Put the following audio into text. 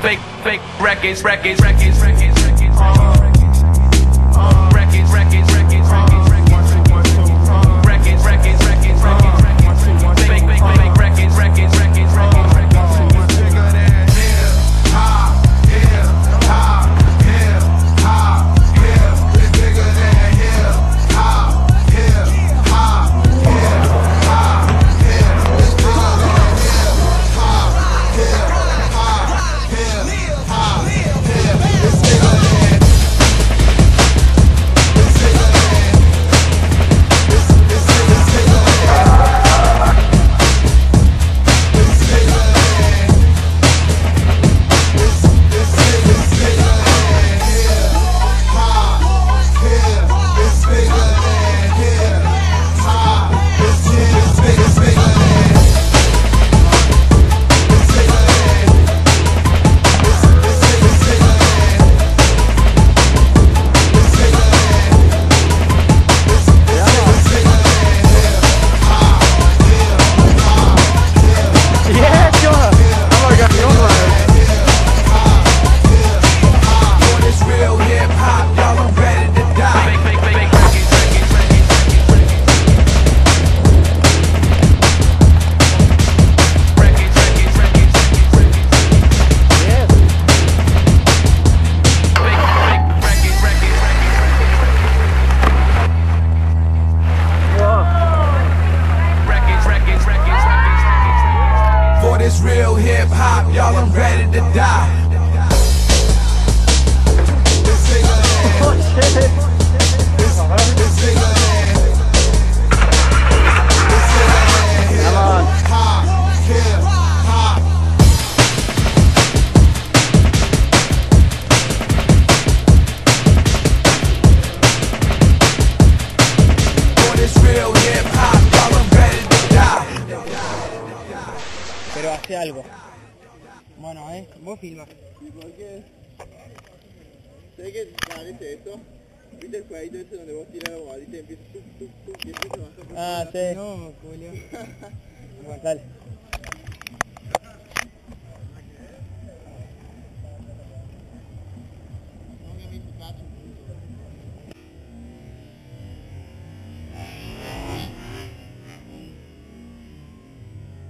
Fake, fake records, records, records, records, this real hip hop, y'all, I'm ready to die. Hace algo. Bueno, eh, vos filmas. ¿Y por qué? ¿Sabes qué parece esto? ¿Viste el jueguito ese donde vos tirás la boladita y empieza tuk tuk tuk y empieza a bajar por Ah, sí. No, Julio. bueno, dale.